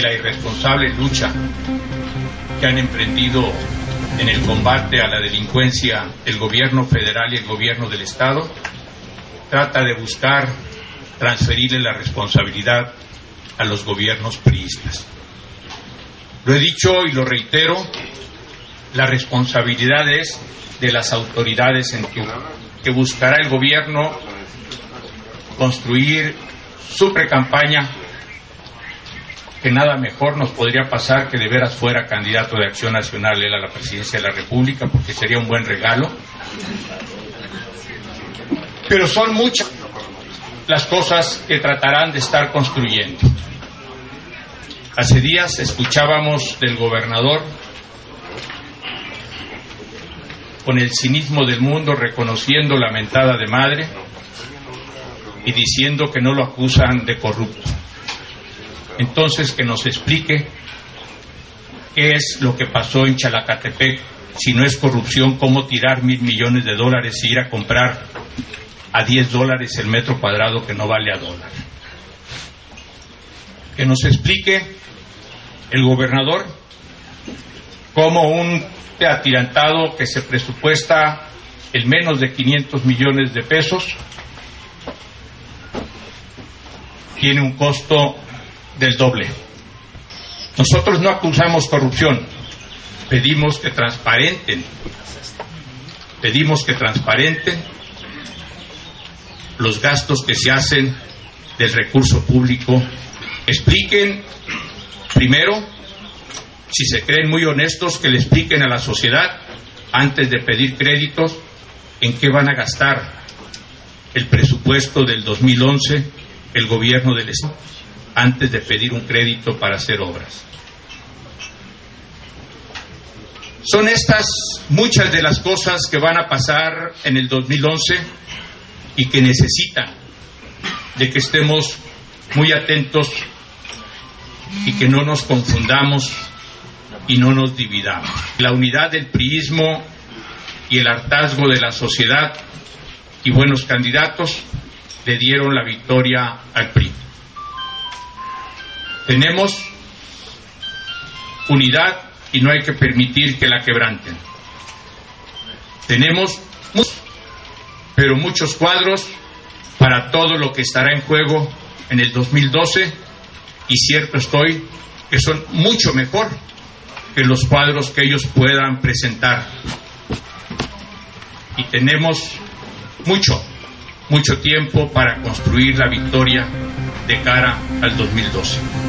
la irresponsable lucha que han emprendido en el combate a la delincuencia el gobierno federal y el gobierno del Estado, trata de buscar transferirle la responsabilidad a los gobiernos priistas. Lo he dicho y lo reitero, la responsabilidad es de las autoridades en que, que buscará el gobierno construir su precampaña que nada mejor nos podría pasar que de veras fuera candidato de Acción Nacional él a la presidencia de la República, porque sería un buen regalo. Pero son muchas las cosas que tratarán de estar construyendo. Hace días escuchábamos del gobernador con el cinismo del mundo reconociendo la mentada de madre y diciendo que no lo acusan de corrupto. Entonces que nos explique qué es lo que pasó en Chalacatepec, si no es corrupción, cómo tirar mil millones de dólares e ir a comprar a 10 dólares el metro cuadrado que no vale a dólar. Que nos explique el gobernador cómo un atirantado que se presupuesta en menos de 500 millones de pesos tiene un costo del doble. Nosotros no acusamos corrupción, pedimos que transparenten, pedimos que transparenten los gastos que se hacen del recurso público, expliquen primero, si se creen muy honestos, que le expliquen a la sociedad, antes de pedir créditos, en qué van a gastar el presupuesto del 2011 el gobierno del Estado antes de pedir un crédito para hacer obras. Son estas muchas de las cosas que van a pasar en el 2011 y que necesitan de que estemos muy atentos y que no nos confundamos y no nos dividamos. La unidad del priismo y el hartazgo de la sociedad y buenos candidatos le dieron la victoria al PRI. Tenemos unidad y no hay que permitir que la quebranten. Tenemos, pero muchos cuadros para todo lo que estará en juego en el 2012 y cierto estoy que son mucho mejor que los cuadros que ellos puedan presentar. Y tenemos mucho, mucho tiempo para construir la victoria de cara al 2012.